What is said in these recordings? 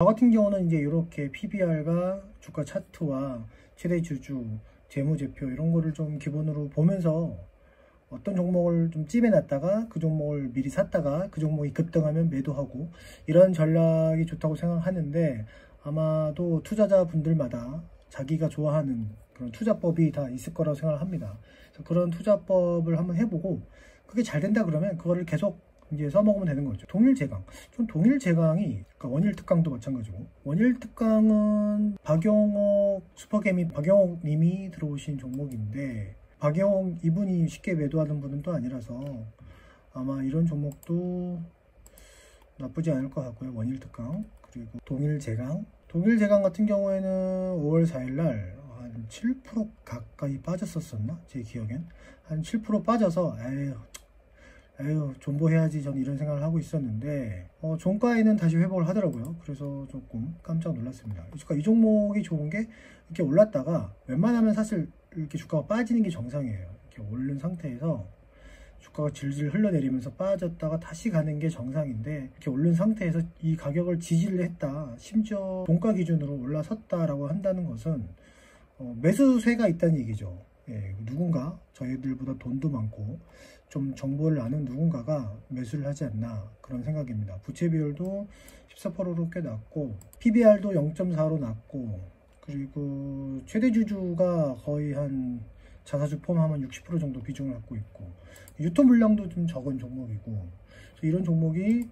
저 같은 경우는 이제 이렇게 PBR과 주가 차트와 최대 주주, 재무제표 이런 거를 좀 기본으로 보면서 어떤 종목을 좀 찜해놨다가 그 종목을 미리 샀다가 그 종목이 급등하면 매도하고 이런 전략이 좋다고 생각하는데 아마도 투자자분들마다 자기가 좋아하는 그런 투자법이 다 있을 거라고 생각을 합니다. 그런 투자법을 한번 해보고 그게 잘 된다 그러면 그거를 계속 이제 써먹으면 되는 거죠. 동일 제강. 좀 동일 제강이 그러니까 원일 특강도 마찬가지고 원일 특강은 박영옥 슈퍼개미 박영옥 님이 들어오신 종목인데 박영옥 이분이 쉽게 매도하는 분은 또 아니라서 아마 이런 종목도 나쁘지 않을 것 같고요. 원일 특강 그리고 동일 제강 동일 제강 같은 경우에는 5월 4일날 한 7% 가까이 빠졌었었나 제 기억엔 한 7% 빠져서 에휴 에휴 존버해야지 저는 이런 생각을 하고 있었는데 어, 종가에는 다시 회복을 하더라고요. 그래서 조금 깜짝 놀랐습니다. 그러니까 이 종목이 좋은 게 이렇게 올랐다가 웬만하면 사실 이렇게 주가가 빠지는 게 정상이에요. 이렇게 오른 상태에서 주가가 질질 흘러내리면서 빠졌다가 다시 가는 게 정상인데 이렇게 오른 상태에서 이 가격을 지지를 했다. 심지어 종가 기준으로 올라섰다라고 한다는 것은 어, 매수세가 있다는 얘기죠 예, 누군가 저희들보다 돈도 많고 좀 정보를 아는 누군가가 매수를 하지 않나 그런 생각입니다. 부채 비율도 14%로 꽤 낮고 PBR도 0.4로 낮고 그리고 최대 주주가 거의 한 자사주 포함하면 60% 정도 비중을 갖고 있고 유통 물량도 좀 적은 종목이고 이런 종목이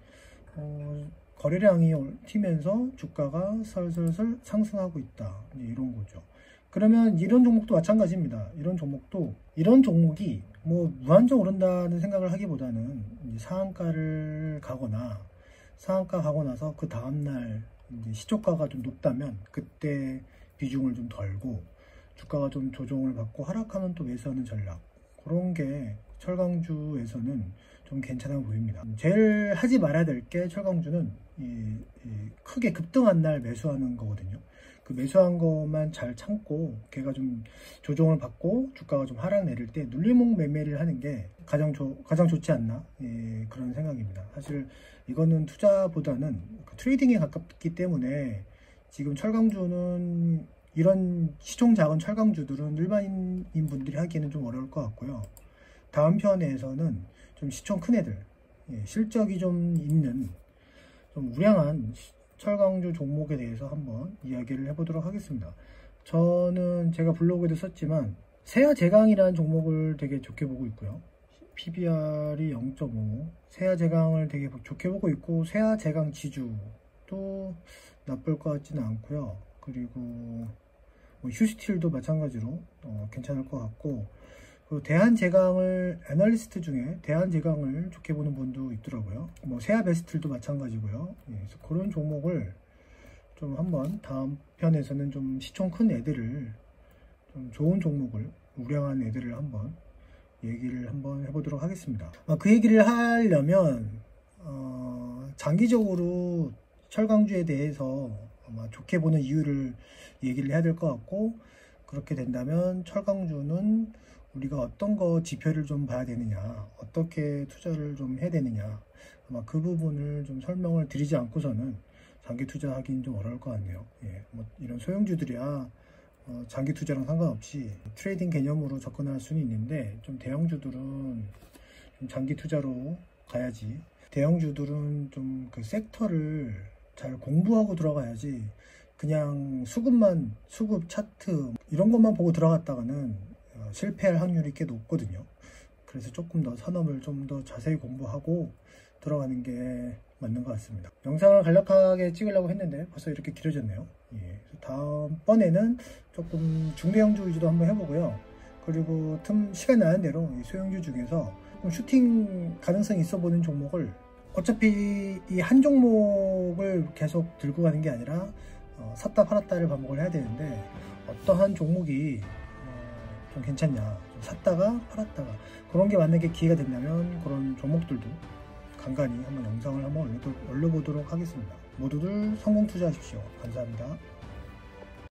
어, 거래량이 튀면서 주가가 설설설 상승하고 있다 이런 거죠. 그러면 이런 종목도 마찬가지입니다. 이런 종목도 이런 종목이 뭐 무한정 오른다는 생각을 하기보다는 상한가를 가거나 상한가 가고 나서 그 다음날 시초가가 좀 높다면 그때 비중을 좀 덜고 주가가 좀 조정을 받고 하락하면 또 매수하는 전략 그런 게 철강주에서는 좀 괜찮아 보입니다. 제일 하지 말아야 될 게 철강주는 이, 이 크게 급등한 날 매수하는 거거든요. 그 매수한 것만 잘 참고 걔가 좀 조정을 받고 주가가 좀 하락 내릴 때 눌림목 매매를 하는 게 가장 조, 가장 좋지 않나 예, 그런 생각입니다. 사실 이거는 투자보다는 그 트레이딩에 가깝기 때문에 지금 철강주는 이런 시총 작은 철강주들은 일반인 분들이 하기에는 좀 어려울 것 같고요. 다음 편에서는 좀 시총 큰 애들 예, 실적이 좀 있는 좀 우량한 철강주 종목에 대해서 한번 이야기를 해보도록 하겠습니다. 저는 제가 블로그에도 썼지만 세아 제강이라는 종목을 되게 좋게 보고 있고요. PBR이 0.5 세아 제강을 되게 좋게 보고 있고 세아 제강 지주도 나쁠 것 같지는 않고요. 그리고 뭐 휴스틸도 마찬가지로 어, 괜찮을 것 같고 그 대한제강을 애널리스트 중에 대한제강을 좋게 보는 분도 있더라고요. 뭐 세아베스틀도 마찬가지고요. 예, 그래서 그런 종목을 좀 한번 다음 편에서는 좀 시총 큰 애들을 좀 좋은 종목을 우량한 애들을 한번 얘기를 한번 해보도록 하겠습니다. 아, 그 얘기를 하려면 어, 장기적으로 철강주에 대해서 아마 좋게 보는 이유를 얘기를 해야 될 것 같고 그렇게 된다면 철강주는 우리가 어떤 거 지표를 좀 봐야 되느냐 어떻게 투자를 좀 해야 되느냐 아마 그 부분을 좀 설명을 드리지 않고서는 장기 투자하기는 좀 어려울 것 같네요. 예, 뭐 이런 소형주들이야 어, 장기 투자랑 상관없이 trading 개념으로 접근할 수는 있는데 좀 대형주들은 좀 장기 투자로 가야지. 대형주들은 좀 그 섹터를 잘 공부하고 들어가야지 그냥 수급만 수급 차트 이런 것만 보고 들어갔다가는 어, 실패할 확률이 꽤 높거든요. 그래서 조금 더 산업을 좀 더 자세히 공부하고 들어가는 게 맞는 것 같습니다. 영상을 간략하게 찍으려고 했는데 벌써 이렇게 길어졌네요. 예, 다음번에는 조금 중대형주 위주도 한번 해보고요. 그리고 틈 시간 나는 대로 소형주 중에서 슈팅 가능성이 있어 보는 종목을 어차피 이 한 종목을 계속 들고 가는 게 아니라 어, 샀다 팔았다를 반복을 해야 되는데 어떠한 종목이 좀 괜찮냐. 좀 샀다가 팔았다가 그런 게 만약에 기회가 된다면 그런 종목들도 간간히 한번 영상을 한번 올려보도록 하겠습니다. 모두들 성공 투자하십시오. 감사합니다